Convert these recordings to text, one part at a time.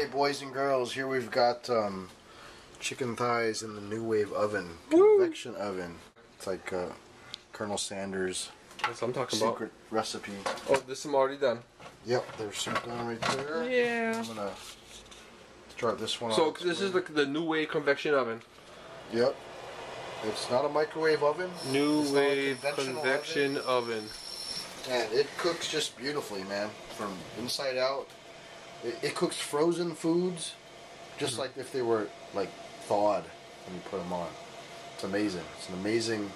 Okay, boys and girls, here we've got um, chicken thighs in the NuWave oven, convection oven. It's like uh, Colonel Sanders' That's what I'm talking secret recipe. Oh, this is already done. Yep, there's some done right there. Yeah. I'm gonna start this one So off. this is the, the NuWave convection oven. Yep. It's not a microwave oven. New It's not a wave conventional convection oven. And it cooks just beautifully, man. From inside out. It, it cooks frozen foods just Mm-hmm. like if they were like thawed when you put them on. It's amazing. It's an amazing,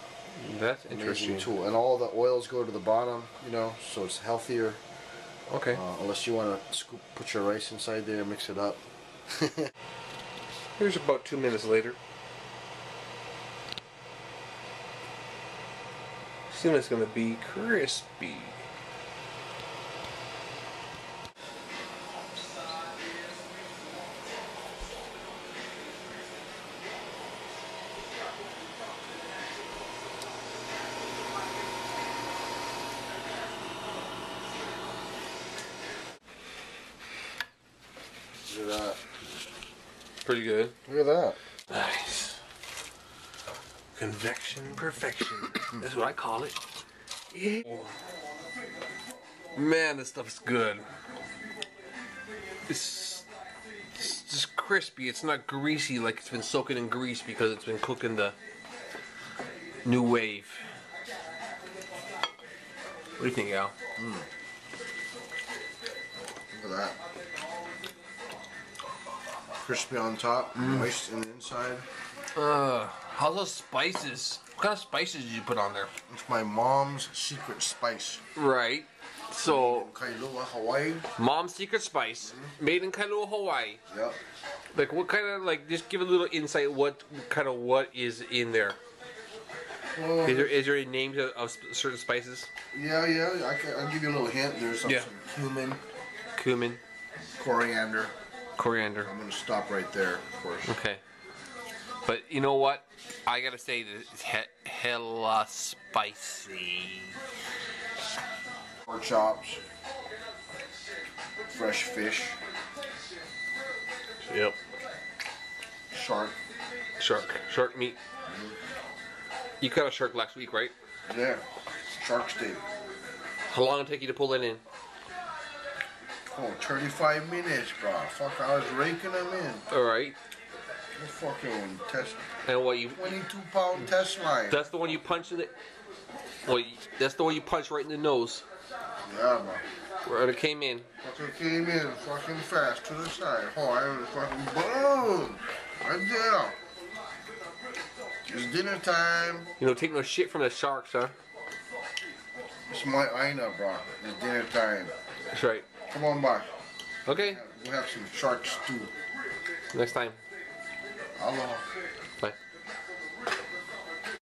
That's amazing interesting. tool. And all the oils go to the bottom, you know, so it's healthier. Okay. Uh, unless you want to scoop, put your rice inside there, mix it up. Here's about two minutes later. Soon it's gonna be crispy. Look at that. Pretty good. Look at that. Nice. Convection perfection. That's what I call it. Yeah. Man, this stuff is good. It's, it's just crispy. It's not greasy like it's been soaking in grease because it's been cooking the NuWave. What do you think, Al? Mm. Look at that. Crispy on top, moist in the inside. Uh, how's those spices? What kind of spices did you put on there? It's my mom's secret spice. Right. So, Kailua, Hawaii. mom's secret spice, made in Kailua, Hawaii. Yep. Like what kind of like? Just give a little insight. What kind of what is in there? Well, Is there is there any names of, of certain spices? yeah, yeah. I can, I'll give you a little hint. There's some, Yeah. some cumin, Cumin, coriander. Coriander. I'm gonna stop right there, of course. Okay. But you know what? I gotta say that it's he- hella spicy. Pork chops, fresh fish, Yep. shark. Shark. Shark meat. You caught a shark last week, right? Yeah, shark steak. How long did it take you to pull that in? Oh, 35 minutes, bro. Fuck, I was raking them in. All right. The fucking test, And what you? 22 pound test line. That's the one you punch in the. Well, that's the one you punch right in the nose. Yeah, bro. Where it came in. Fucking came in fucking fast to the side. Oh, I was fucking boom! Right there. It's dinner time. You know, take no shit from the sharks, huh? It's my Aina, bro. It's dinner time. That's right. Come on by. Okay, We'll have some shark stew. next time. Aloha.